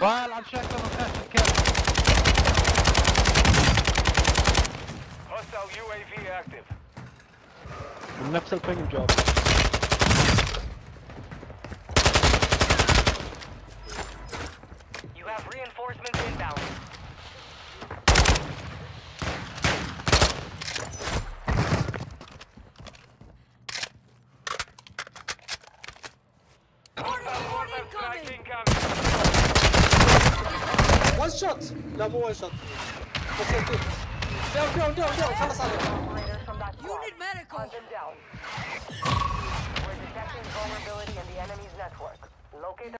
والعب شكله ما فيهاش الكلام Hostile UAV active. من نفس البينج جاب You have reinforcements inbound. Hostile mortar strike incoming. shot! L'amour est shot. Down, down, down, down, ça va, ça va.